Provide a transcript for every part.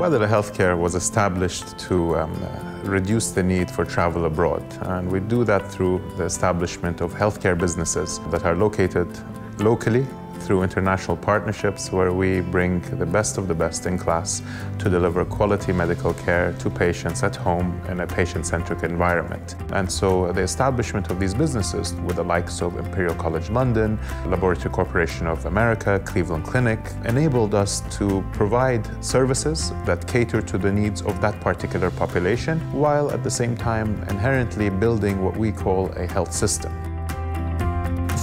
Mubadala Healthcare was established to um, reduce the need for travel abroad. And we do that through the establishment of healthcare businesses that are located locally through international partnerships where we bring the best of the best in class to deliver quality medical care to patients at home in a patient-centric environment. And so the establishment of these businesses with the likes of Imperial College London, Laboratory Corporation of America, Cleveland Clinic, enabled us to provide services that cater to the needs of that particular population, while at the same time inherently building what we call a health system.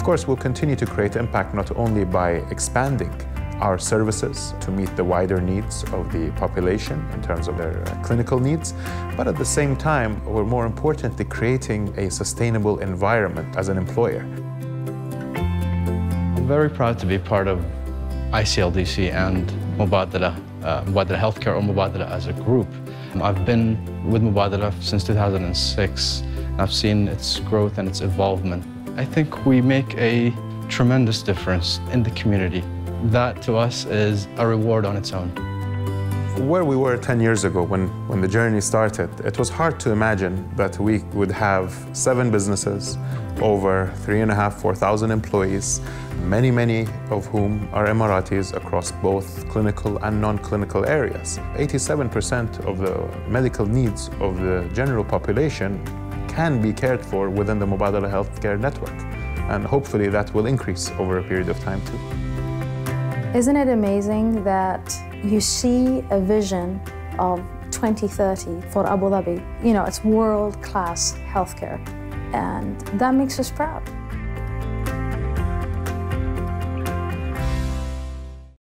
Of course, we'll continue to create impact not only by expanding our services to meet the wider needs of the population in terms of their uh, clinical needs, but at the same time, we're more importantly creating a sustainable environment as an employer. I'm very proud to be part of ICLDC and Mubadala, uh, Mubadala Healthcare or Mubadala as a group. I've been with Mubadala since 2006. I've seen its growth and its evolvement I think we make a tremendous difference in the community. That to us is a reward on its own. Where we were 10 years ago when, when the journey started, it was hard to imagine that we would have seven businesses, over three and a half, 4,000 employees, many, many of whom are Emiratis across both clinical and non-clinical areas. 87% of the medical needs of the general population can be cared for within the Mubadala Healthcare Network. And hopefully that will increase over a period of time too. Isn't it amazing that you see a vision of 2030 for Abu Dhabi? You know, it's world-class healthcare. And that makes us proud.